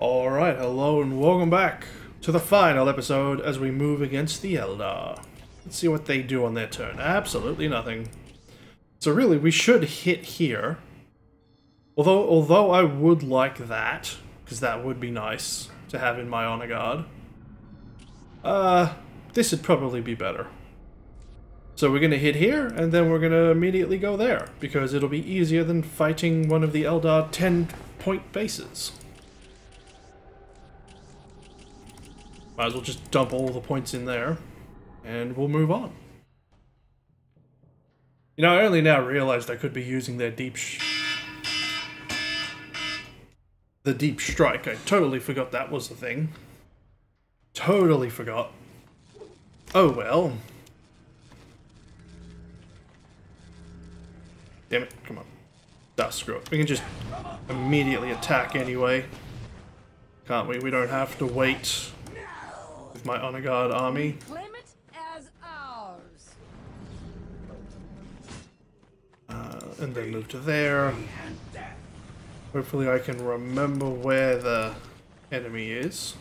Alright, hello and welcome back to the final episode as we move against the Eldar. Let's see what they do on their turn. Absolutely nothing. So really, we should hit here. Although, although I would like that, because that would be nice to have in my honor guard. Uh, this would probably be better. So we're going to hit here, and then we're going to immediately go there, because it'll be easier than fighting one of the Eldar 10-point bases. Might as well just dump all the points in there, and we'll move on. You know, I only now realized I could be using their deep the deep strike. I totally forgot that was a thing. Totally forgot. Oh well. Damn it, come on. Ah, screw it. We can just immediately attack anyway. Can't we? We don't have to wait with my honor guard army. Claim it as ours. Uh, and then move to there. Hopefully I can remember where the enemy is.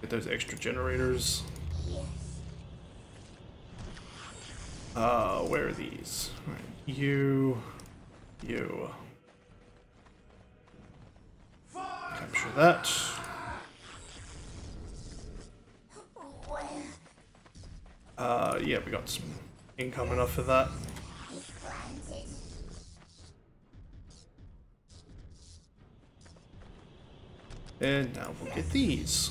Get those extra generators. Uh, where are these? Right. You, you. Capture that. Uh, yeah, we got some income enough for that. And now we'll get these.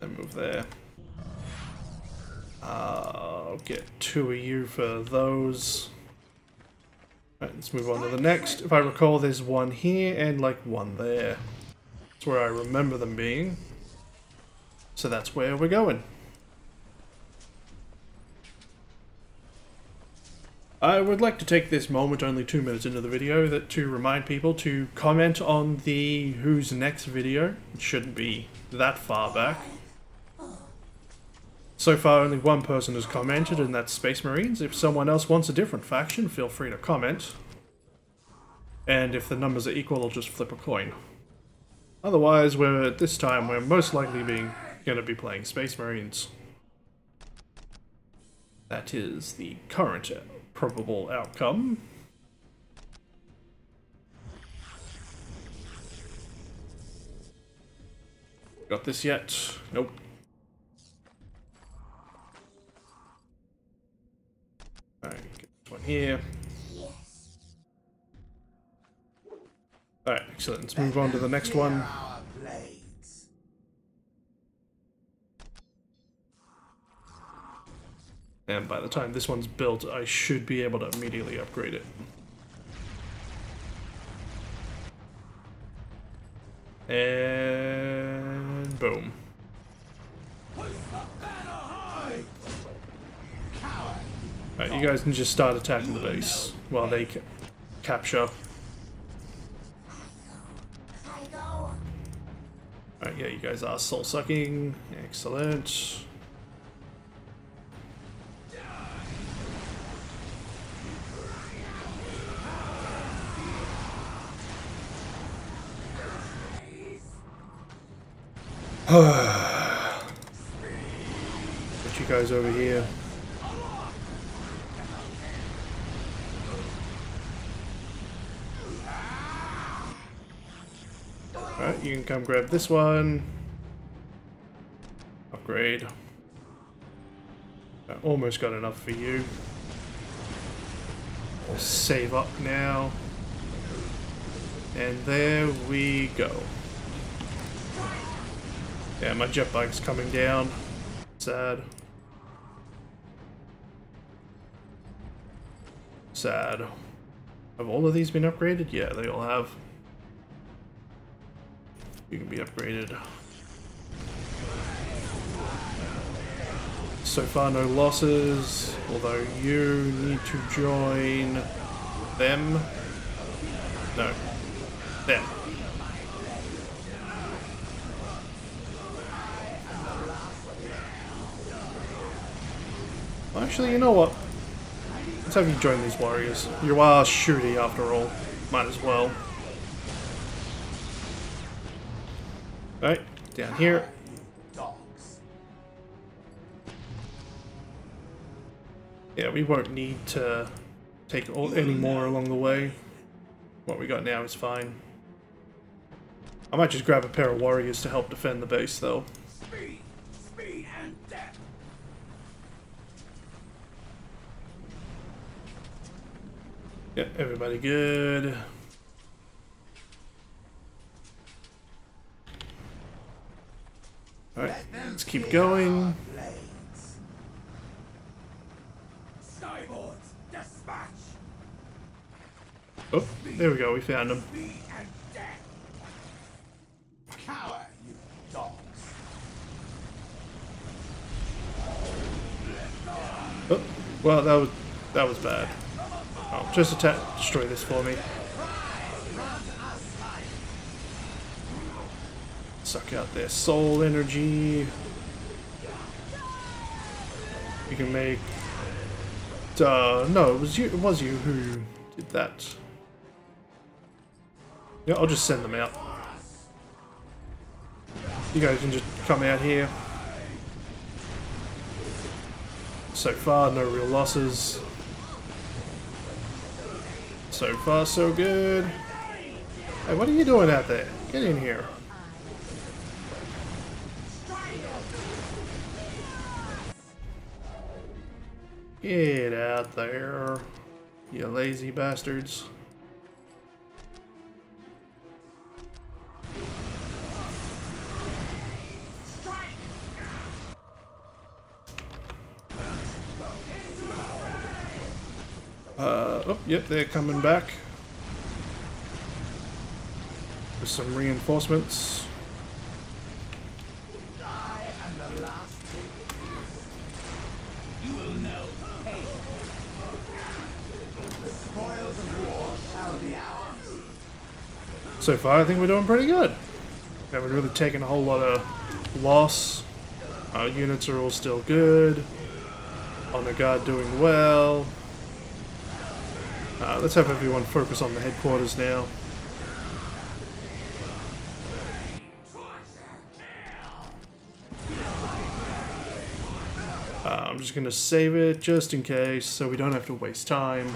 Then move there. I'll get two of you for those. Let's move on to the next. If I recall, there's one here and like one there. That's where I remember them being. So that's where we're going. I would like to take this moment, only two minutes into the video, that to remind people to comment on the Who's Next video. It shouldn't be that far back. So far, only one person has commented, and that's Space Marines. If someone else wants a different faction, feel free to comment. And if the numbers are equal, I'll just flip a coin. Otherwise, we're at this time, we're most likely being going to be playing Space Marines. That is the current probable outcome. Got this yet? Nope. Alright, get this one here. Alright, excellent. Let's move on to the next one. And by the time this one's built, I should be able to immediately upgrade it. And boom. Alright, you guys can just start attacking the base while they ca capture. Yeah, you guys are soul sucking. Excellent. Put you guys over here. Alright, you can come grab this one. Upgrade. I almost got enough for you. Save up now. And there we go. Yeah, my jet bike's coming down. Sad. Sad. Have all of these been upgraded? Yeah, they all have. You can be upgraded. So far no losses, although you need to join them. No. Them. Actually, you know what? Let's have you join these warriors. You are shooty after all. Might as well. Alright, down here. Dogs. Yeah, we won't need to take all, any more along the way. What we got now is fine. I might just grab a pair of warriors to help defend the base, though. Speed. Speed and death. Yeah, everybody good. Alright, let's keep going. Oh, there we go, we found him. Oh, well, that was that was bad. Oh, just attack, destroy this for me. Suck out their soul energy. You can make. Uh, no, it was you. It was you who did that. Yeah, I'll just send them out. You guys can just come out here. So far, no real losses. So far, so good. Hey, what are you doing out there? Get in here. Get out there, you lazy bastards. Uh, oh, yep, they're coming back. With some reinforcements. So far, I think we're doing pretty good. Haven't really taken a whole lot of loss. Our units are all still good. Honor Guard doing well. Uh, let's have everyone focus on the headquarters now. Uh, I'm just going to save it just in case so we don't have to waste time.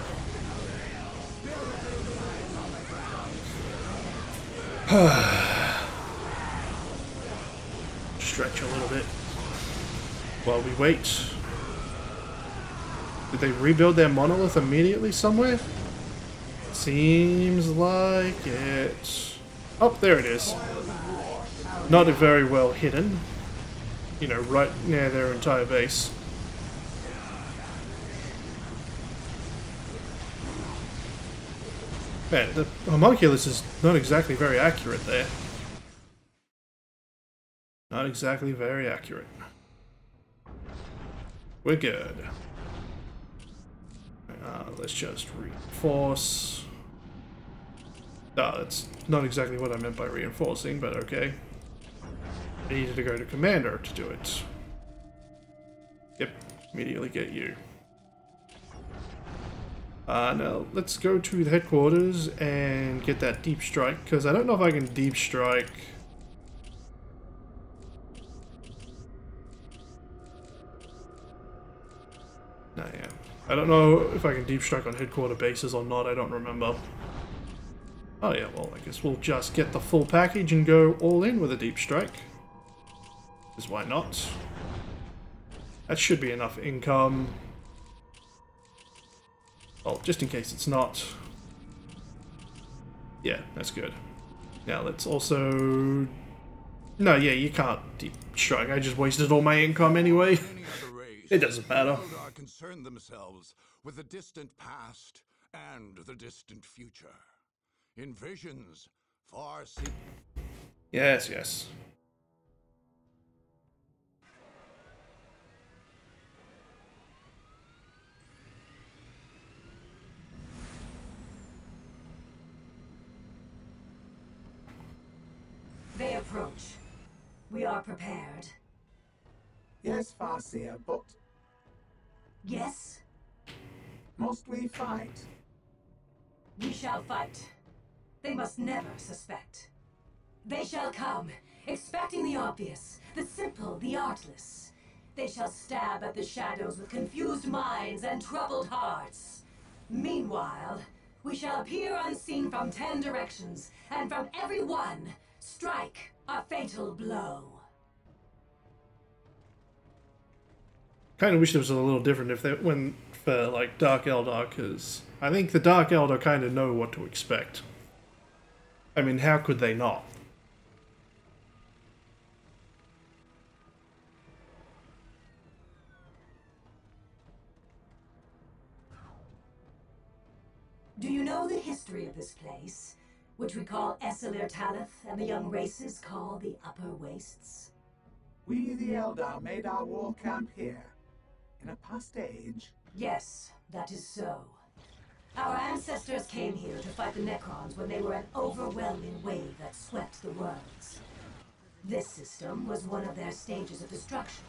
Stretch a little bit while we wait. Did they rebuild their monolith immediately somewhere? Seems like it. Oh, there it is. Not a very well hidden. You know, right near their entire base. Man, the homunculus is not exactly very accurate there. Not exactly very accurate. We're good. Uh, let's just reinforce. Ah, that's not exactly what I meant by reinforcing, but okay. I needed to go to commander to do it. Yep, immediately get you. Uh, now, let's go to the headquarters and get that deep strike, because I don't know if I can deep strike... Nah, yeah. I don't know if I can deep strike on headquarter bases or not, I don't remember. Oh yeah, well, I guess we'll just get the full package and go all in with a deep strike. Because why not? That should be enough income. Well, just in case it's not. Yeah, that's good. Now let's also... No, yeah, you can't deep strike. I just wasted all my income anyway. Any other race, It doesn't matter. Concern themselves with the distant past and the distant future. In visions, far see Yes, yes. They approach. We are prepared. Yes, Farseer, but Yes? Must we fight? We shall fight. They must never suspect. They shall come, expecting the obvious, the simple, the artless. They shall stab at the shadows with confused minds and troubled hearts. Meanwhile, we shall appear unseen from ten directions, and from every one, strike a fatal blow. Kind of wish it was a little different if they went for like Dark Eldar, because I think the Dark Eldar kind of know what to expect. I mean, how could they not? Do you know the history of this place, which we call Esselir Talith and the young races call the Upper Wastes? We, the Eldar, made our war camp here. In a past age, Yes, that is so. Our ancestors came here to fight the Necrons when they were an overwhelming wave that swept the worlds. This system was one of their stages of destruction,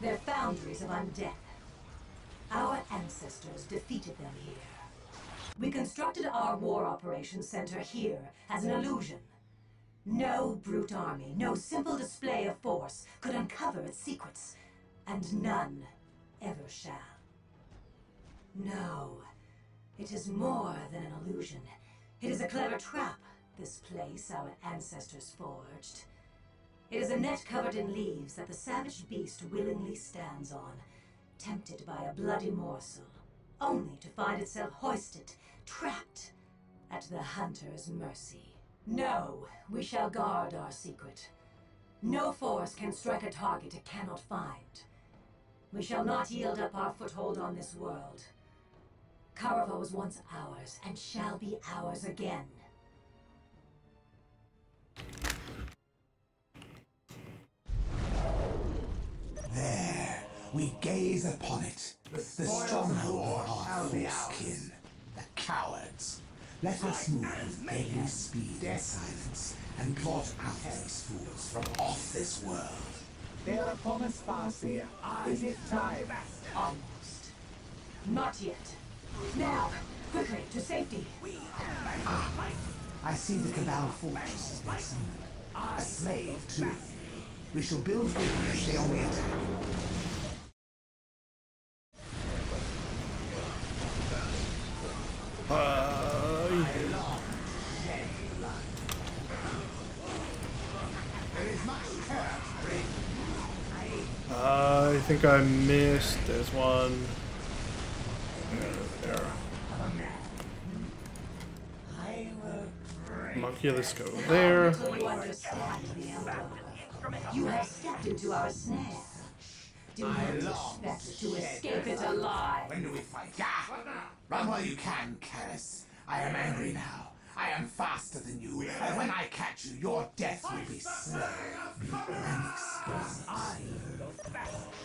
their foundries of undeath. Our ancestors defeated them here. We constructed our war operations center here as an illusion. No brute army, no simple display of force could uncover its secrets, and none ever shall. No, it is more than an illusion. It is a clever trap, this place our ancestors forged. It is a net covered in leaves that the savage beast willingly stands on, tempted by a bloody morsel, only to find itself hoisted, trapped, at the hunter's mercy. No, we shall guard our secret. No force can strike a target it cannot find. We shall not yield up our foothold on this world. Kaurava was once ours, and shall be ours again. There, we gaze upon it, the, stronghold of our false kin, the cowards. Let us move with deadly speed and silence, and blot out these fools from off this world. they are upon us fast here. Is it time? Almost. Not yet. Now, quickly, to safety. We. I see the Kabal fortress is there somewhere. A slave, too. We shall build with and stay on the attack. Uh, I think I missed. There's one. There. Monkey, let's go there. You understand the Eldar. You have stepped into our snare. Do not expect to escape it alive. When do we fight? Ah! Run while you can, Callus. I am angry now. I am faster than you, and when I catch you, your death will be.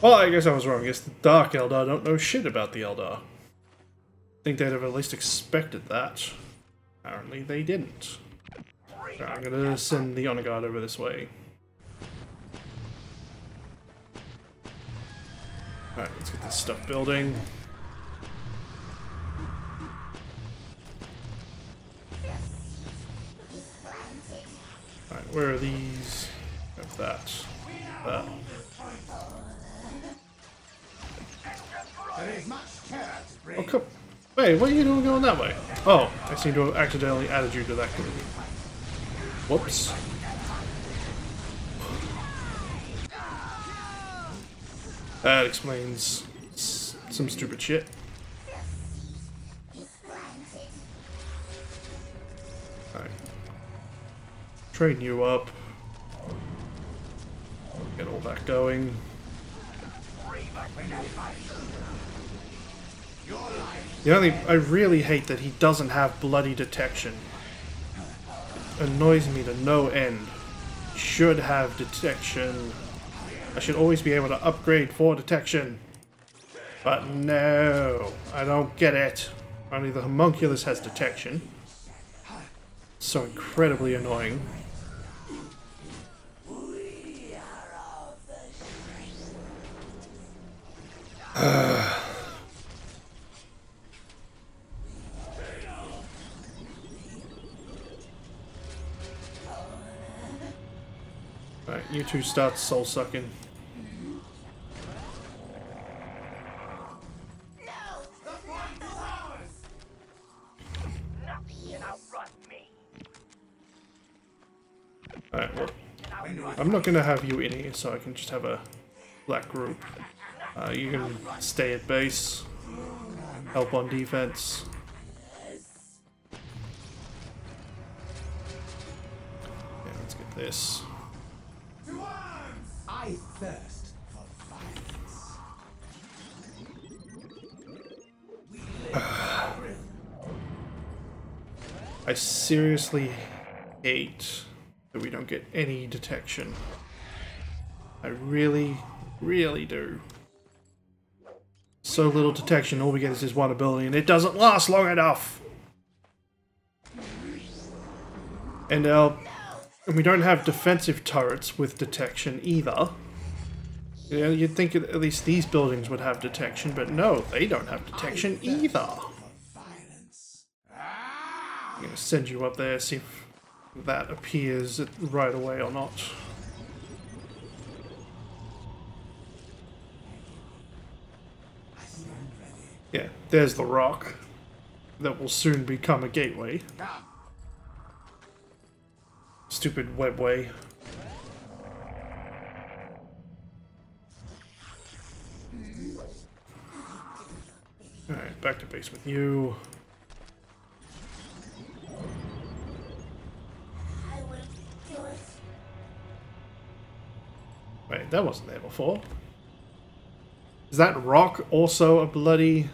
Well, I guess I was wrong. I guess the Dark Eldar don't know shit about the Eldar. I think they'd have at least expected that. Apparently they didn't. So I'm gonna send the Honor Guard over this way. Alright, let's get this stuff building. Where are these? Got that. That. Oh, come. Wait, what are you doing going that way? Oh, I seem to have accidentally added you to that group. Whoops. That explains some stupid shit. Train you up. Get all that going. The only I really hate that he doesn't have bloody detection. Annoys me to no end. Should have detection. I should always be able to upgrade for detection. But no, I don't get it. Only the homunculus has detection. So incredibly annoying. Uh. Alright, you two start soul sucking. I'm not going to have you in here so I can just have a black group. Uh, you can stay at base, help on defense. Yeah, let's get this. I thirst for violence. I seriously hate that we don't get any detection. I really, really do. So little detection, all we get is this one ability, and it doesn't last long enough! And uh, and we don't have defensive turrets with detection either. You know, you'd think at least these buildings would have detection, but no, they don't have detection either. I'm gonna send you up there, see if that appears right away or not. I stand ready. Yeah, there's the rock that will soon become a gateway. Stupid webway. Alright, back to base with you. Wait, that wasn't there before. Is that rock also a bloody...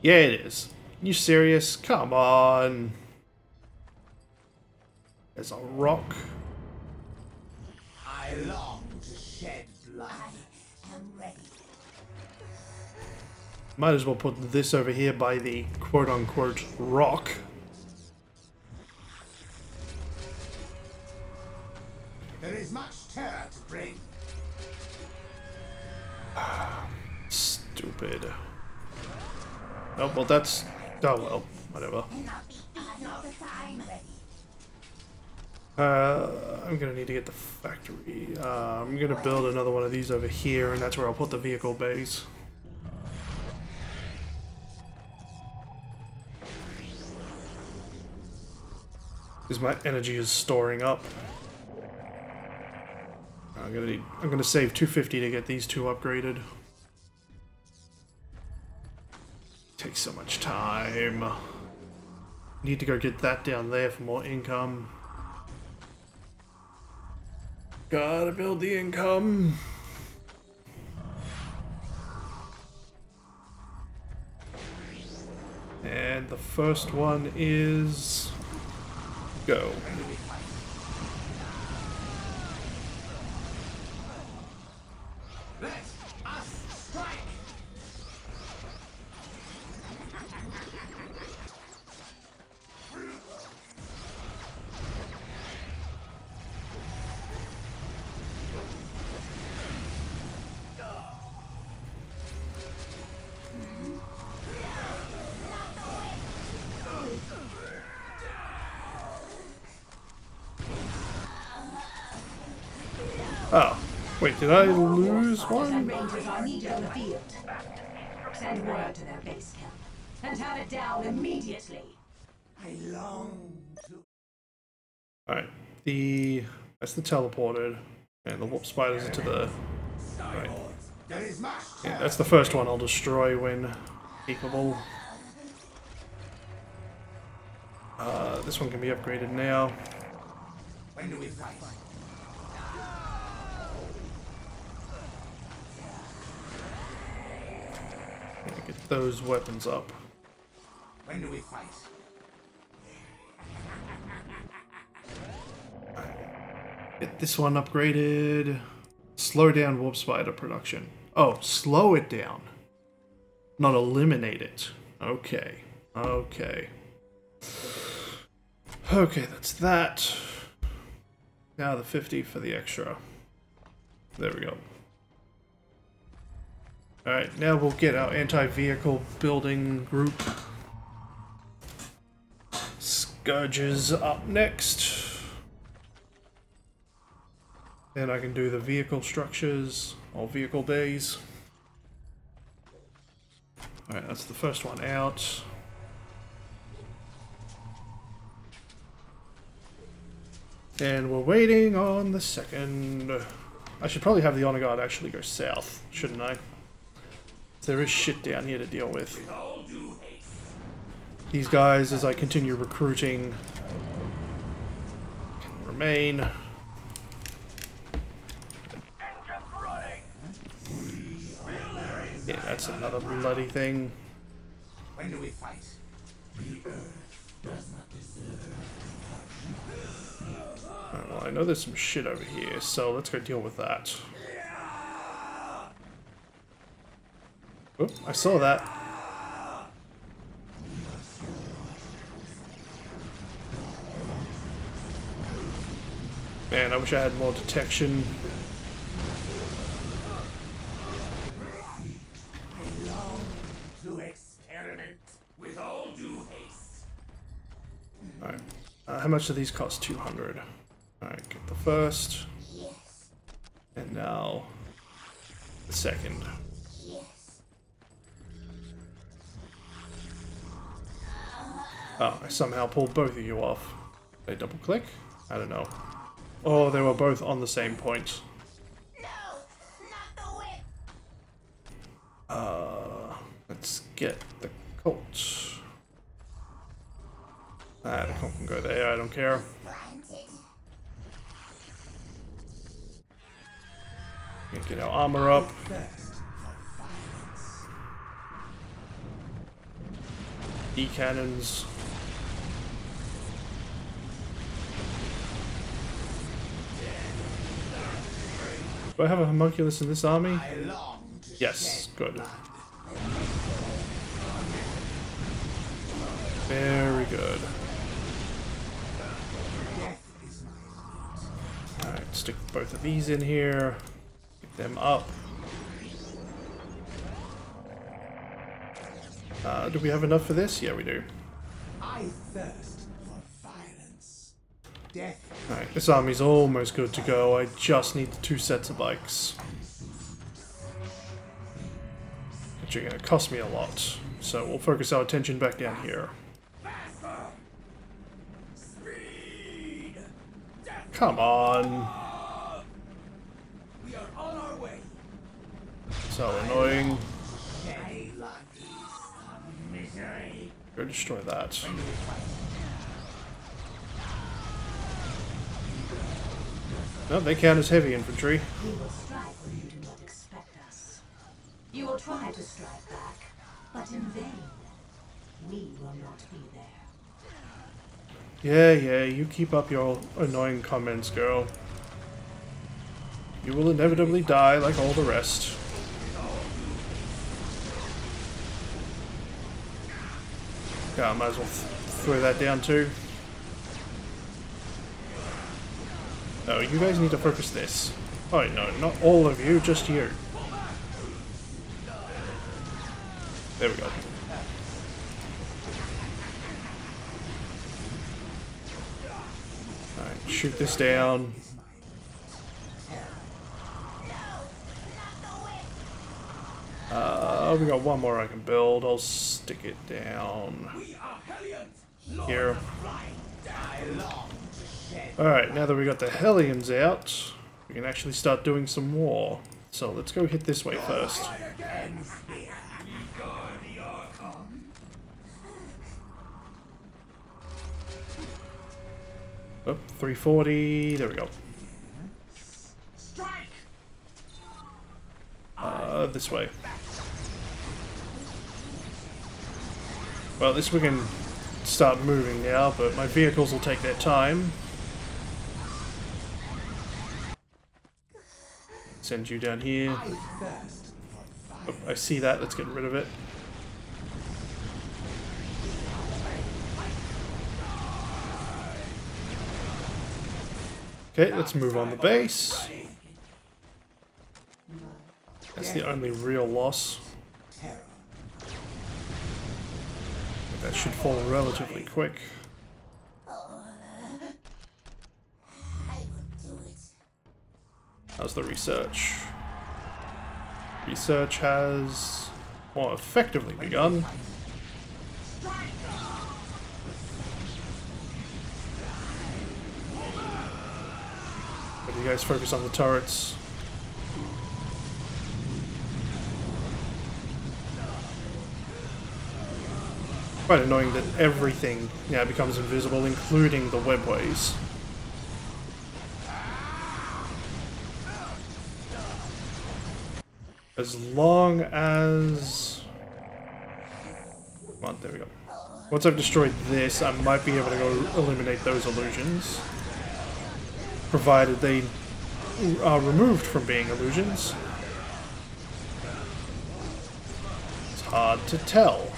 Yeah, it is. You serious? Come on. There's a rock. I long to shed blood. I am ready. Might as well put this over here by the quote-unquote rock. Oh, well that's... Oh well, whatever. Uh, I'm gonna need to get the factory. Uh, I'm gonna build another one of these over here, and that's where I'll put the vehicle bays. Because my energy is storing up. I'm gonna need, I'm gonna save 250 to get these two upgraded. Takes so much time. Need to go get that down there for more income. Gotta build the income. And the first one is go. Oh, wait, did I lose one? Send word to their base camp and have it down immediately. I long to. Alright, the that's the teleported, and the warp spiders are to the right. Yeah, that's the first one I'll destroy when capable. Uh, this one can be upgraded now. When do we fight? Those weapons up. When do we fight? Get this one upgraded. Slow down warp spider production. Oh, slow it down. Not eliminate it. Okay. Okay. Okay, that's that. Now the 50 for the extra. There we go. Alright, now we'll get our anti-vehicle building group. Scourges up next. Then I can do the vehicle structures, or vehicle bays. Alright, that's the first one out. And we're waiting on the second. I should probably have the honor guard actually go south, shouldn't I? There is shit down here to deal with. These guys, as I continue recruiting, remain. Yeah, that's another bloody thing. When do we fight? Well, I know there's some shit over here, so let's go deal with that. Oh, I saw that. Man, I wish I had more detection. Alright. Uh, how much do these cost? 200. Alright, get the first. And now the second. Oh, I somehow pulled both of you off. They double click? I don't know. Oh, they were both on the same point. No, not the whip. Uh, let's get the Colt. Ah, the Colt can go there, I don't care. Get our armor up. Thirst for violence. E-cannons. Do I have a homunculus in this army? I long to Yes, good. Very good. death is my Alright, stick both of these in here. Get them up. Uh, do we have enough for this? Yeah, we do. I thirst for violence. Death Alright, this army's almost good to go. I just need two sets of bikes. Which are going to cost me a lot. So we'll focus our attention back down here. Come on. So annoying. Go destroy that. No, they count as heavy infantry. We will strike when you do not expect us. You will try to strike back, but in vain. We will not be there. Yeah, yeah, you keep up your annoying comments, girl. You will inevitably die like all the rest. Yeah, I might as well th throw that down too. No, you guys need to focus this. Oh, no, not all of you, just you. There we go. Alright, shoot this down. Uh, we got one more I can build. I'll stick it down here. Alright, now that we got the Hellions out, we can actually start doing some war. So let's go hit this way first. Oh, 340, there we go. Uh, this way. Well, least we can start moving now, but my vehicles will take their time. Send you down here. I Oh, I see that, let's get rid of it. Okay, let's move on the base. That's the only real loss. That should fall relatively quick. I will do it. How's the research? Research has more effectively begun. But you guys focus on the turrets. Quite annoying that everything now becomes invisible, including the webways. As long as... Come on, there we go. Once I've destroyed this, I might be able to go eliminate those illusions. Provided they are removed from being illusions. It's hard to tell.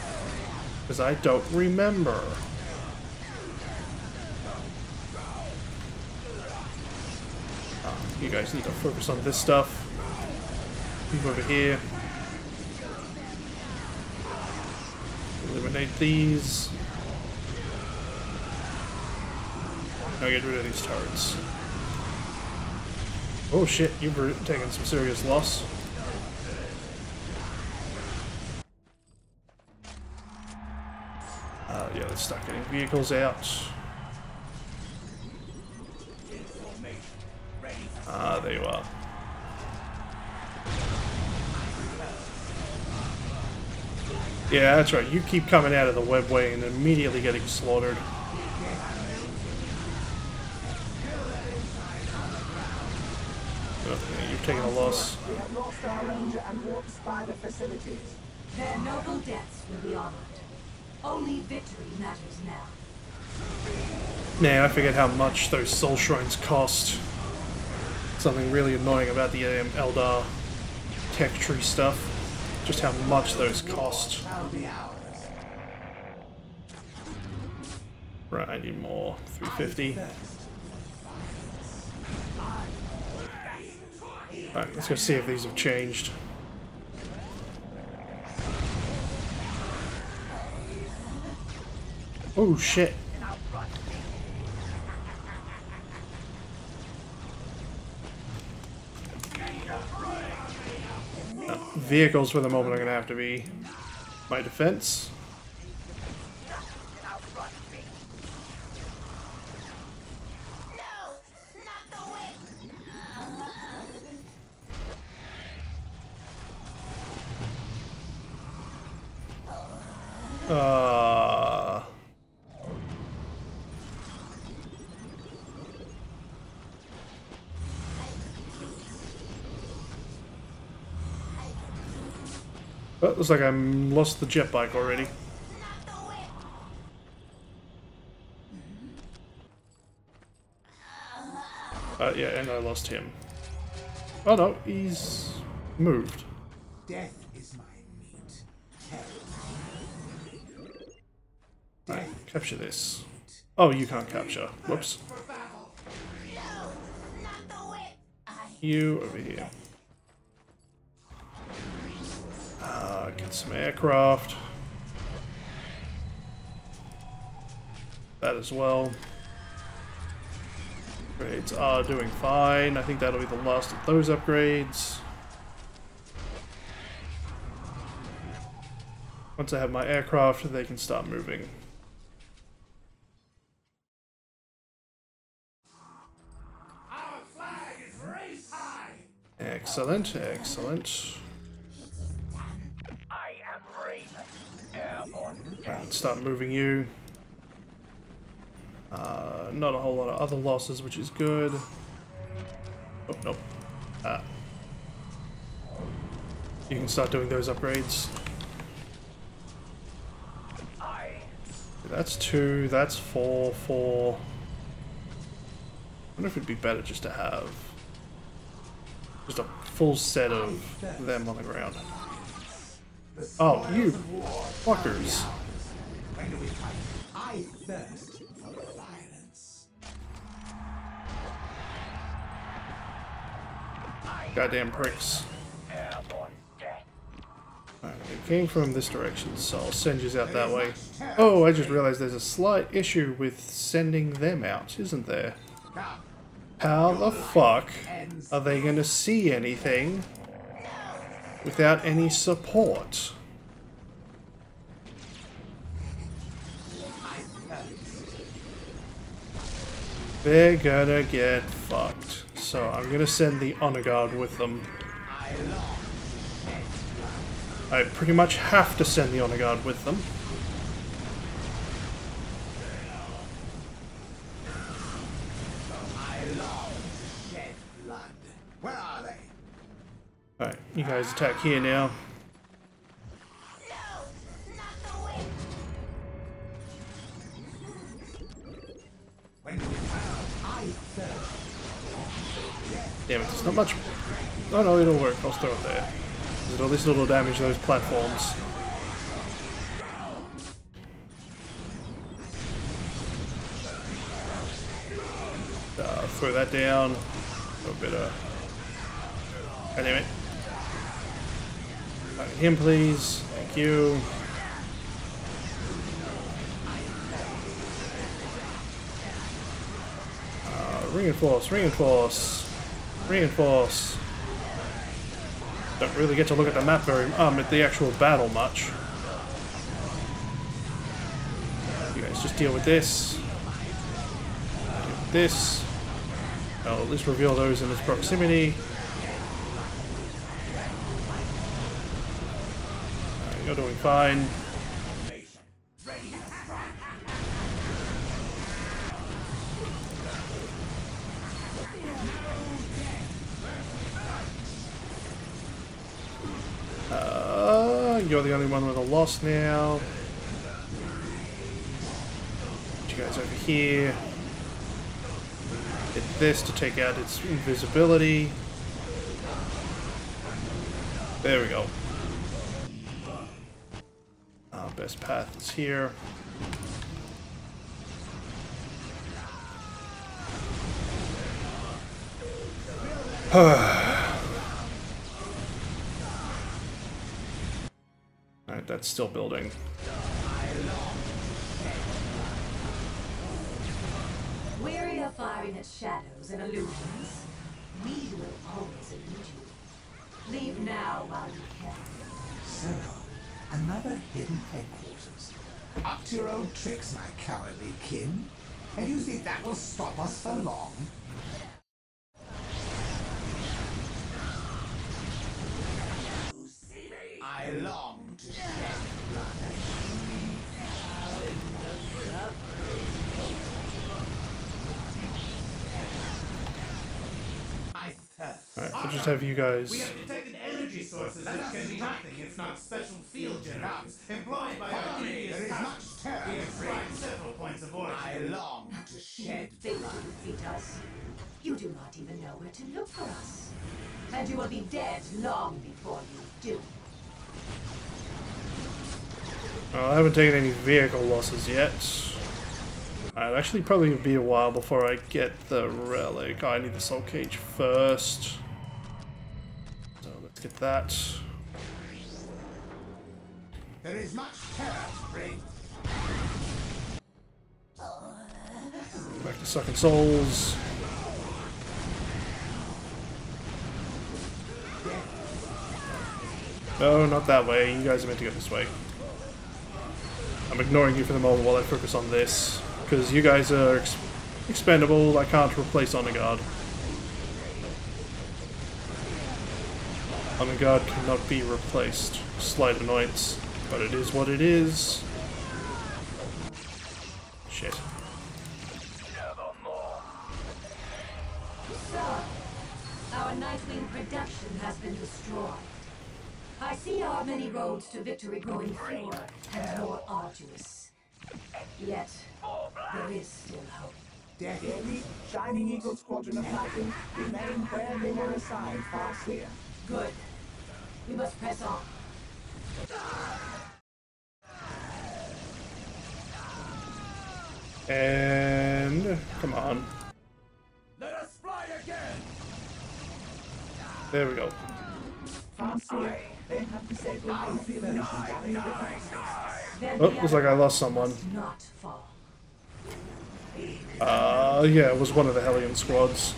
Because I don't remember. Ah, you guys need to focus on this stuff. Move over here. Eliminate these. Now get rid of these turrets. Oh shit, you've taken some serious loss. Uh, yeah, let's start getting vehicles out. Ah, there you are. Yeah, that's right. You keep coming out of the webway and immediately getting slaughtered. Okay, you've taken a loss. We have lost our ranger and warp spider facilities. Their noble deaths will be honored. Only victory matters now. Nah, I forget how much those soul shrines cost. Something really annoying about the um, Eldar tech tree stuff. Just how much those cost. Right, I need more. 350. Alright, let's go see if these have changed. Oh shit. Uh, vehicles for the moment are going to have to be my defense. Uh, oh, looks like I lost the jet bike already. Uh, yeah, and I lost him. Oh no, he's moved. Death is my meat. Right, capture this. Oh, you can't capture. Whoops. You over here. Get some aircraft. That as well. Upgrades are doing fine. I think that'll be the last of those upgrades. Once I have my aircraft, they can start moving. Excellent, excellent. Right, start moving you. Uh, not a whole lot of other losses, which is good. Oh, nope. Ah. You can start doing those upgrades. That's two, that's four, four. I wonder if it'd be better just to have just a full set of them on the ground. Oh, you fuckers. Goddamn pricks. Alright, it came from this direction, so I'll send you out that way. Oh, I just realized there's a slight issue with sending them out, isn't there? How the fuck are they gonna see anything without any support? They're gonna get fucked. So I'm gonna send the honor guard with them. I pretty much have to send the honor guard with them. Alright, you guys attack here now. Damn it, there's not much... Oh no, it'll work. I'll throw it there. There's at least a little damage to those platforms. Uh, throw that down. A bit of... God damn it. Target him, please. Thank you. Uh, reinforce, reinforce, reinforce. Don't really get to look at the map very, um, at the actual battle much. You guys just deal with this. Deal with this. I'll at least reveal those in its proximity. Uh, you're doing fine. You're the only one with a loss now. You guys over here. Get this to take out its invisibility. There we go. Uh, best path is here. Alright, that's still building. Weary of firing at shadows and illusions, we will always elude you. Leave now while you can. So, another hidden headquarters. Up to your old tricks, my cowardly kin. And you think that will stop us for long? Have you guys. We have detected energy sources which can be nothing if not special field generators employed by our previous There is much terror We have tried several points of origin. I long to shed Think to defeat us. You do not even know where to look for us. And you will be dead long before you do. Uh, I haven't taken any vehicle losses yet. I'd actually probably be a while before I get the relic. Oh, I need the soul cage first. Get that. There is much terror to bring. Back to sucking souls. No, not that way. You guys are meant to go this way. I'm ignoring you for the moment while I focus on this. Because you guys are ex expendable. I can't replace Honor Guard. Honor Guard cannot be replaced. Slight annoyance. But it is what it is. Shit. So, our Nightwing production has been destroyed. I see our many roads to victory growing fewer and more arduous. Yet, there is still hope. The elite Shining Eagle Squadron of Titans remain where they were assigned far clear. Good. We must press on. And come on. Let us fly again! There we go. Far clear. They have disabled both the illusion barrier defenses. Then Oh, the looks like I lost someone. must. Uh, yeah, it was one of the Hellion squads.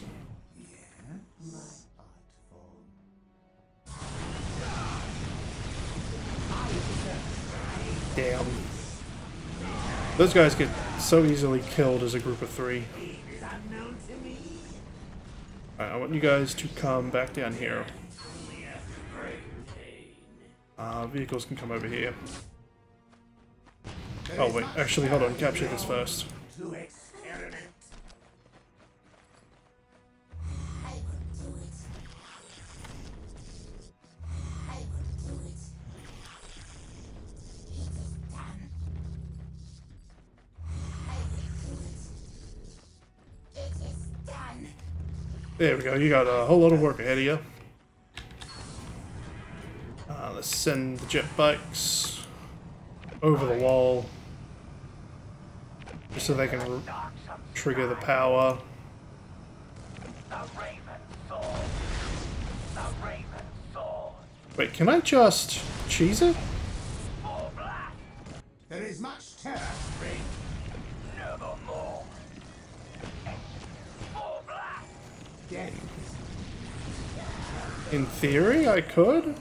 Damn. Those guys get so easily killed as a group of three. I want you guys to come back down here. Uh, vehicles can come over here. Oh wait, actually hold on, capture this first. There we go, you got a whole lot of work ahead of you. Uh, let's send the jet bikes over the wall. Just so they can trigger the power. Wait, can I just cheese it? There is much terror, In theory, I could.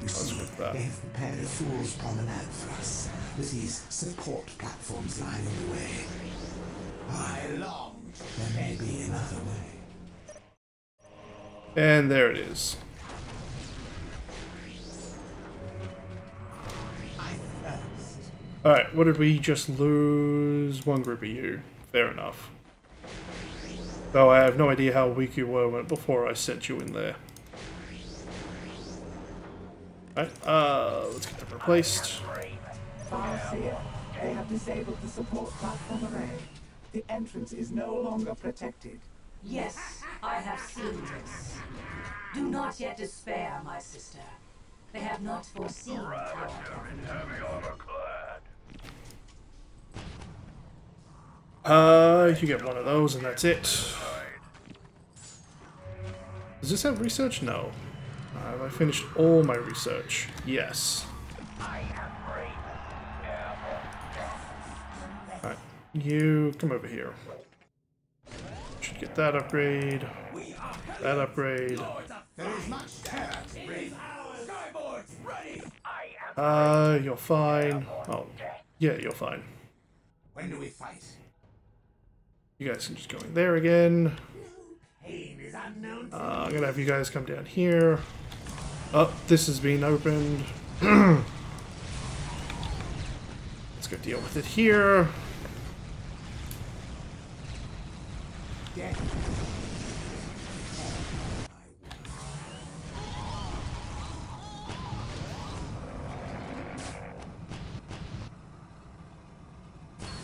You see, with that. they have prepared a fool's promenade for us, with these support platforms lying in the way. I long There may be another way. And there it is. Alright, what did we just lose? One group of you. Fair enough. Though I have no idea how weak you were before I sent you in there. Alright, uh, let's get them replaced. They have disabled the support platform array. The entrance is no longer protected. Yes, I have seen this. Do not yet despair, my sister. They have not foreseen our Uh, you get one of those and that's it. Does this have research? No. Have I finished all my research? Yes. Alright, you come over here. Should get that upgrade. That upgrade. Uh, you're fine. Oh, yeah, you're fine. When do we fight? You guys can just go in there again. Is. Uh, I'm gonna have you guys come down here. Oh, this has been opened. Let's go deal with it here.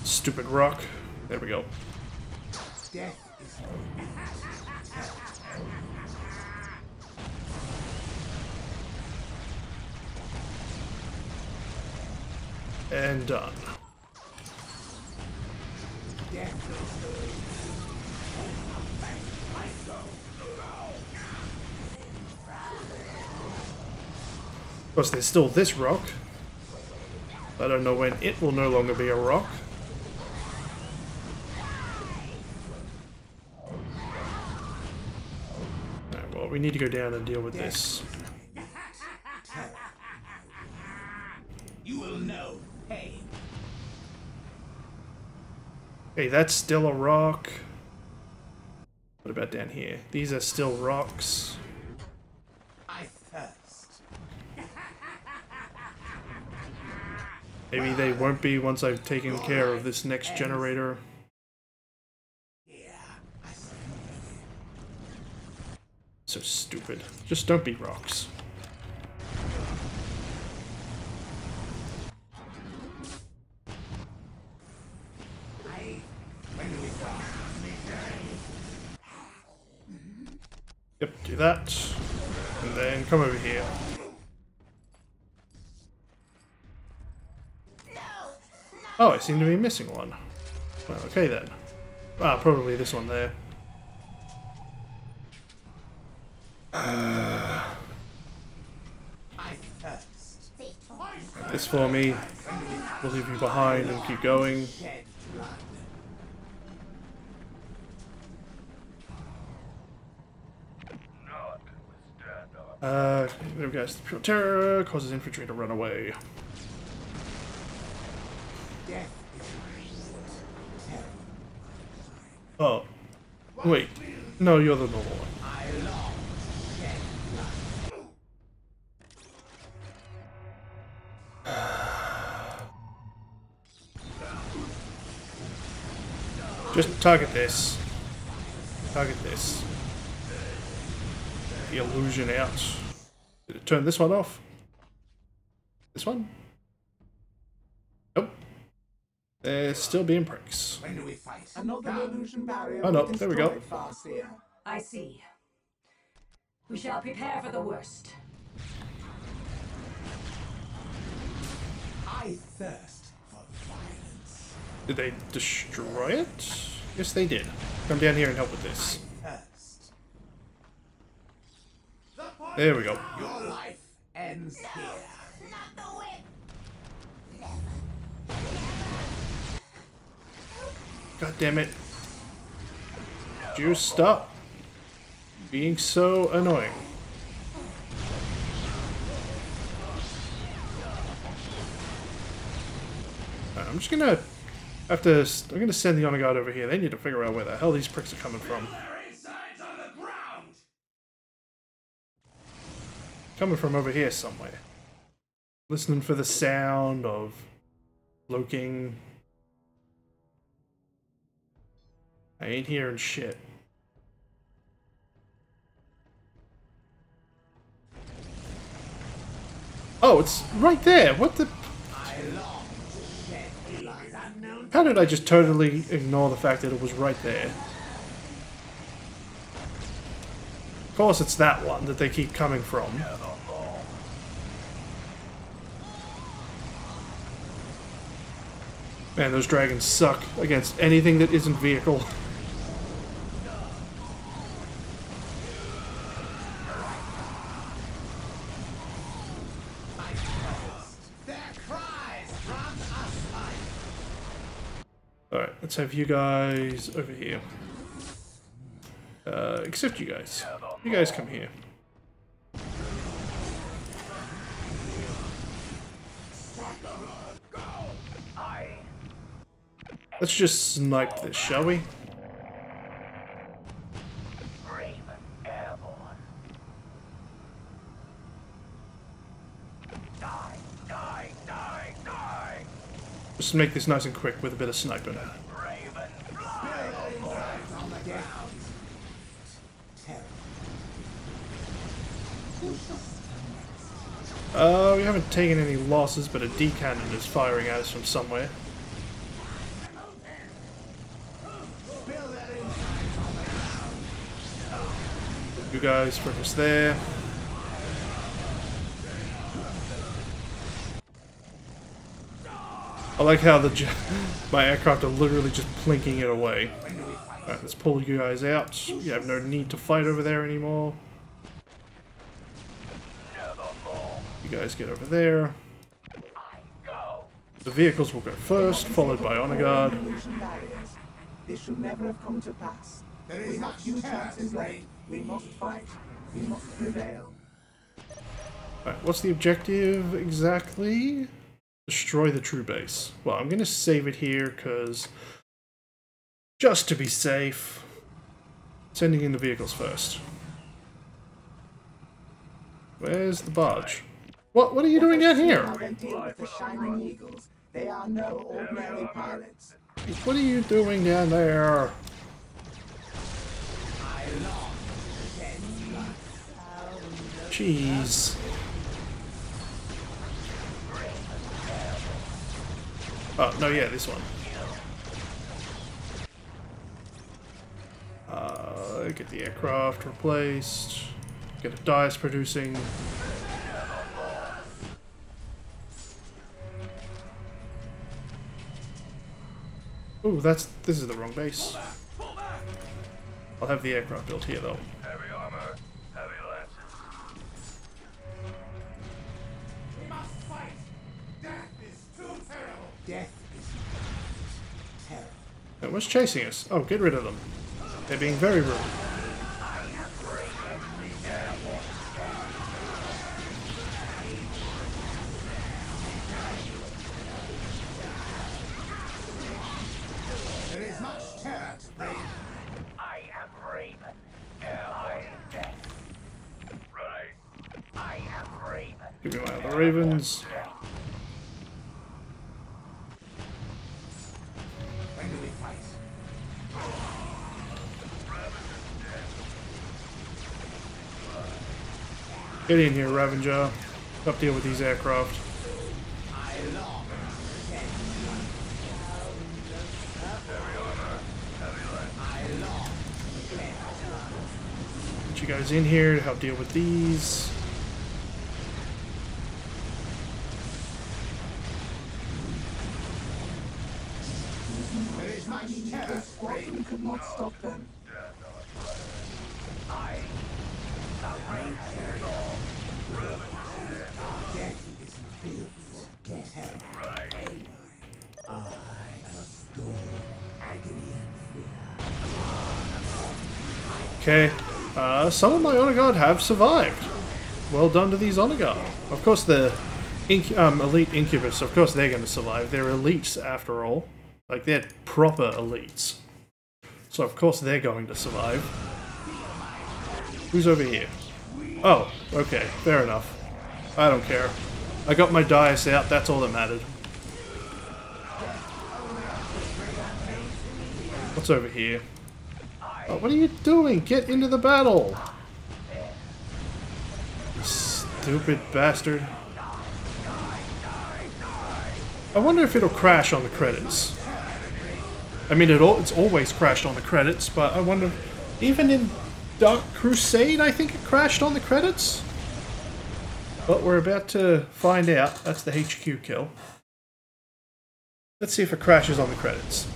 Stupid rock. There we go. Death is And done. death. Of course, there's still this rock. I don't know when it will no longer be a rock. We need to go down and deal with this. You will know pain. Hey, that's still a rock. What about down here? These are still rocks. I thirst. Maybe they won't be once I've taken care of this next generator. Yeah, I see. So stupid. Just don't be rocks. Yep, do that. And then come over here. Oh, I seem to be missing one. Well, okay then. Ah, probably this one there. This for me. We'll leave you behind and keep going. Uh, there we go. The Pure terror causes infantry to run away. Oh. Wait. No, you're the normal one. Target this. Target this. The illusion out. Did it turn this one off? This one? Nope. They're still being pricks. When do we fight? Another illusion barrier Oh, no, there we go. I see. We shall prepare for the worst. I thirst for violence. Did they destroy it? Yes, they did. Come down here and help with this. There we go. Your life ends here. God damn it. You stop being so annoying? I'm just gonna have to. I'm gonna send the honor guard over here. They need to figure out where the hell these pricks are coming from. Coming from over here somewhere. Listening for the sound of looking. I ain't hearing shit. Oh, it's right there. What the? How did I just totally ignore the fact that it was right there? Of course, it's that one that they keep coming from. Man, those dragons suck against anything that isn't vehicle. let's have you guys over here. Uh, except you guys. You guys come here. Let's just snipe this, shall we? Just make this nice and quick with a bit of sniping. Uh, we haven't taken any losses, but a D cannon is firing at us from somewhere. You guys focus there. I like how the my aircraft are literally just plinking it away. Alright, let's pull you guys out. You have no need to fight over there anymore. You guys get over there. The vehicles will go first, followed by honor guard. This should never have come to pass. There We is have much few chances left. We must fight. We must prevail. Alright, what's the objective exactly? Destroy the true base. Well, I'm gonna save it here because just to be safe, sending in the vehicles first. Where's the barge? What what are you doing down here? how they deal with the Shining Eagles. They are no ordinary pilots. What are you doing down there? Jeez. Oh, no, yeah, this one. Uh, get the aircraft replaced. Get a dice producing. Ooh, that's this is the wrong base. I'll have the aircraft built here though. Heavy armor, heavy lance. We must fight. Death is too terrible. Death is terror. And what's chasing us? Oh, get rid of them. They're being very rude. Get in here, Ravager. Up deal with these aircraft. Get you guys in here to help deal with these. Uh, some of my Honor Guard have survived. Well done to these Honor Guard. Of course, the inc um, Elite Incubus, of course they're going to survive. They're elites, after all. Like, they're proper elites. So, of course, they're going to survive. Who's over here? Oh, okay. Fair enough. I don't care. I got my dice out, that's all that mattered. What's over here? Oh, what are you doing? Get into the battle! You Stupid bastard. I wonder if it'll crash on the credits. I mean, it it's always crashed on the credits, but I wonder... Even in Dark Crusade, I think it crashed on the credits? But we're about to find out. That's the HQ kill. Let's see if it crashes on the credits.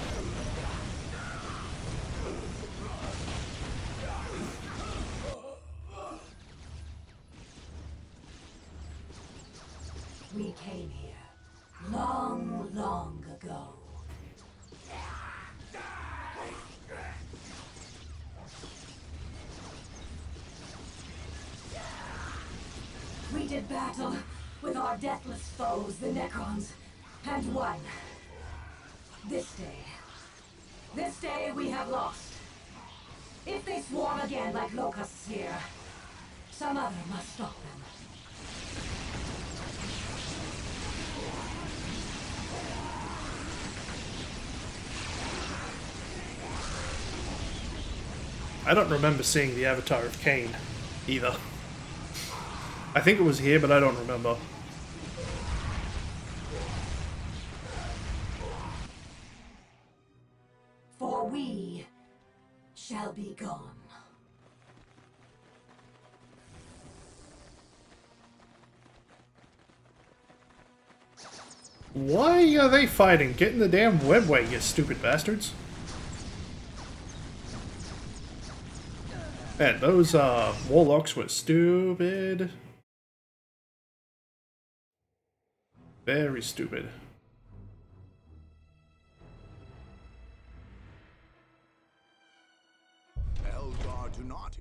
Our deathless foes, the Necrons, and won. This day, this day we have lost. If they swarm again like locusts here, some other must stop them. I don't remember seeing the Avatar of Khaine, either. I think it was here, but I don't remember. For we shall be gone. Why are they fighting? Get in the damn webway, you stupid bastards. Man, those uh, warlocks were stupid. Very stupid.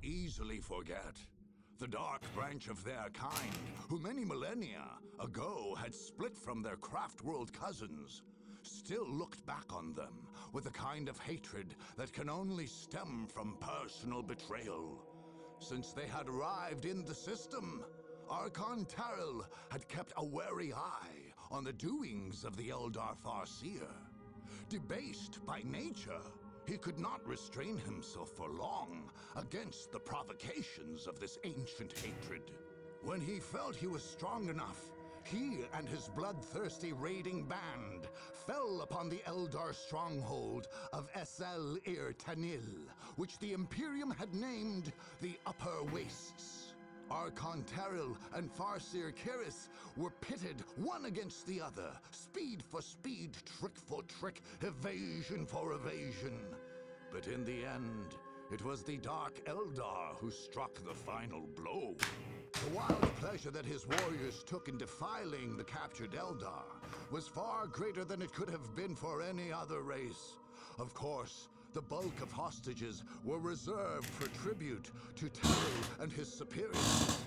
Easily forget. The dark branch of their kind, who many millennia ago had split from their craft world cousins, still looked back on them with a kind of hatred that can only stem from personal betrayal. Since they had arrived in the system, Archon Taril had kept a wary eye on the doings of the Eldar Farseer. Debased by nature, he could not restrain himself for long against the provocations of this ancient hatred. When he felt he was strong enough, he and his bloodthirsty raiding band fell upon the Eldar stronghold of Esel Ir Tanil, which the Imperium had named the Upper Wastes. Archon Taril and Farseer Caerys were pitted one against the other, speed for speed, trick for trick, evasion for evasion. But in the end, it was the Dark Eldar who struck the final blow. The wild pleasure that his warriors took in defiling the captured Eldar was far greater than it could have been for any other race. Of course, the bulk of hostages were reserved for tribute to Terrell and his superiors.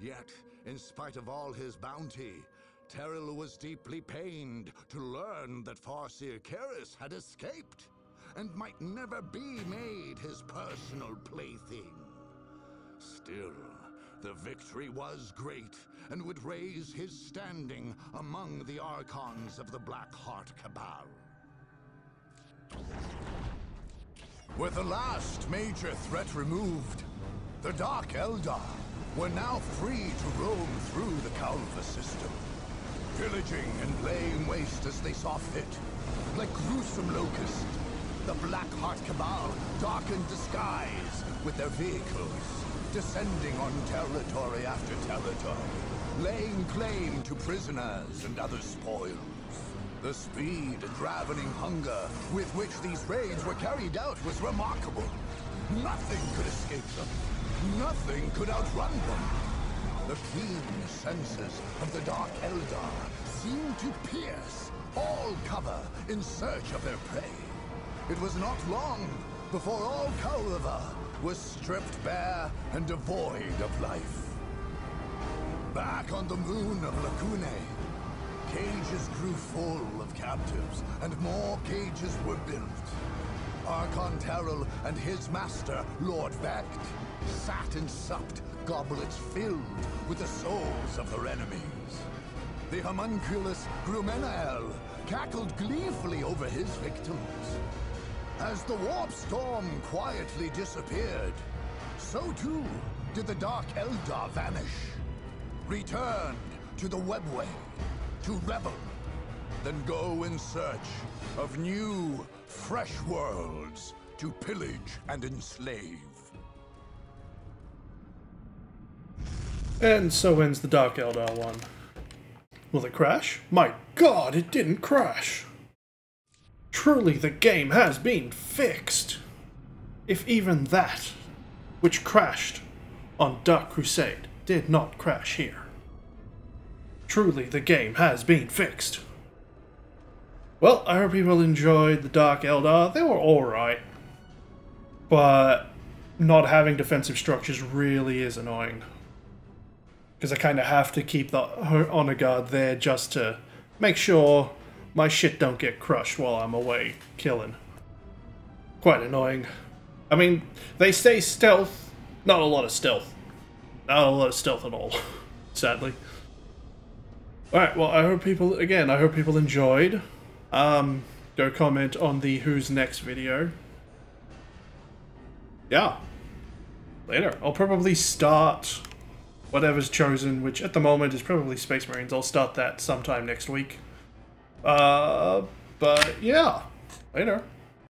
Yet, in spite of all his bounty, Terrell was deeply pained to learn that Farseer Caerys had escaped. And might never be made his personal plaything. Still, the victory was great and would raise his standing among the Archons of the Blackheart Kabal. With the last major threat removed, the Dark Eldar were now free to roam through the Kaurava system, pillaging and laying waste as they saw fit. Like gruesome locusts, the Blackheart Kabal darkened the skies with their vehicles, descending on territory after territory, laying claim to prisoners and other spoils. The speed and ravening hunger with which these raids were carried out was remarkable. Nothing could escape them. Nothing could outrun them. The keen senses of the Dark Eldar seemed to pierce all cover in search of their prey. It was not long before all Kaurava was stripped bare and devoid of life. Back on the moon of Lacune, cages grew full of captives, and more cages were built. Archon Terrell and his master, Lord Vect, sat and supped goblets filled with the souls of their enemies. The homunculus Grumenael cackled gleefully over his victims. As the warp storm quietly disappeared, so too did the Dark Eldar vanish. Returned to the webway, to revel, then go in search of new, fresh worlds to pillage and enslave. And so ends the Dark Eldar one. Will it crash? My god, it didn't crash! Truly, the game has been fixed! If even that, which crashed on Dark Crusade, did not crash here. Truly, the game has been fixed. Well, I hope people enjoyed the Dark Eldar. They were alright. But not having defensive structures really is annoying. Because I kind of have to keep the honor guard there just to make sure my shit don't get crushed while I'm away killing. Quite annoying. I mean, they say stealth, not a lot of stealth. Not a lot of stealth at all, sadly. Alright, well, I hope people, again, I hope people enjoyed. Um, go comment on the Who's Next video. Yeah. Later. I'll probably start whatever's chosen, which at the moment is probably Space Marines. I'll start that sometime next week. Uh, but yeah. Later.